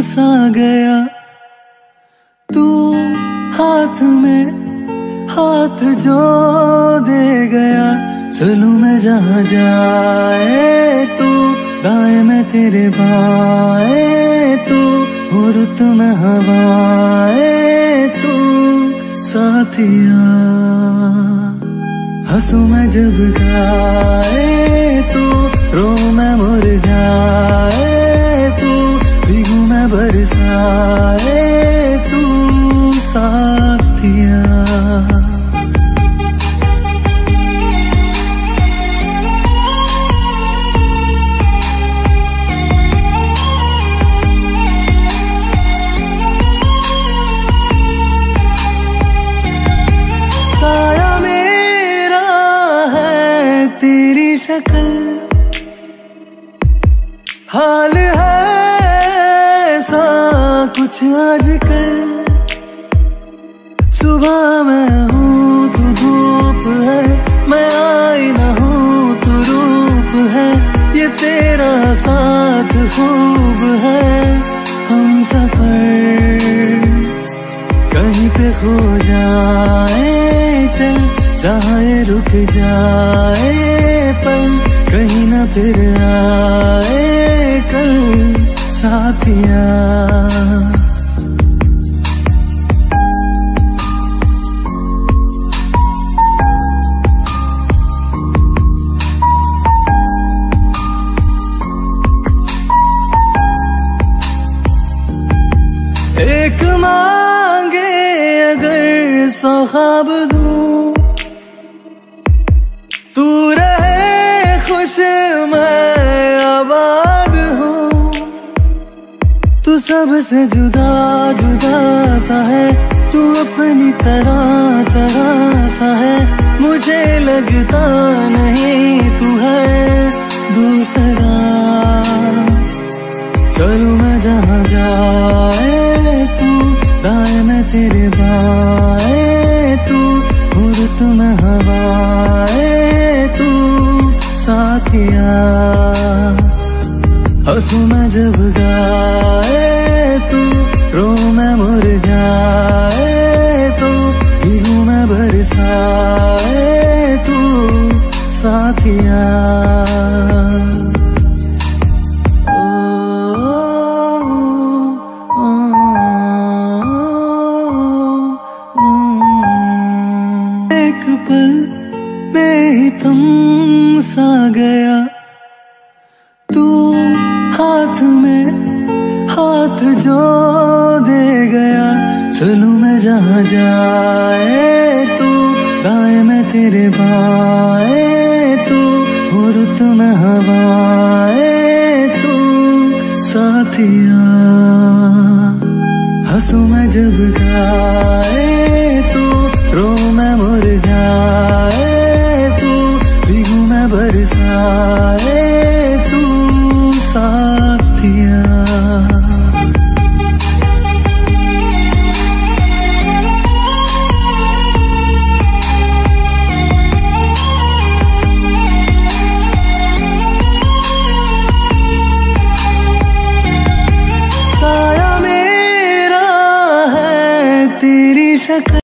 में सा गया। तू हाथ में हाथ जो दे गया। चलू मैं जहाँ जाए तू, दाएँ में तेरे बाएँ तू और तुम हवाए तू, साथिया। हंसू मैं जब गाए शक्ल हाल है ऐसा कुछ आजकल। सुबह मैं हूँ तू धूप है, मैं आई न हूँ तू रूप है। ये तेरा साथ खूब है, हम सफ़र कहीं पे खो जाए चल। ये रुक जाए पल, कहीं ना फिर आए कल साथिया। एक मांगे अगर सौ ख्वाब दूँ रहे खुश मैं आबाद हूँ। तू सबसे जुदा जुदा सा है, तू अपनी तरह तरह सा है। मुझे लगता नहीं तू है दूसरा। चलू मैं जहाँ जाए तू दाएँ मैं तेरे हंसू मैं जब गाए तू रो मैं मुर जाए तू भीगू मैं बरसाए तू, साथिया। एक पल में ही तुम सा गया। हाथ जो दे गया, चलू मैं जहाँ जाए तू गाय में तेरे बाएँ तू और तुम हवाए तू, साथिया। हंसू मैं जब गाए तू रो मैं मुर जाए तू, भीगू मैं बरसाए साया मेरा है तेरी शक्ल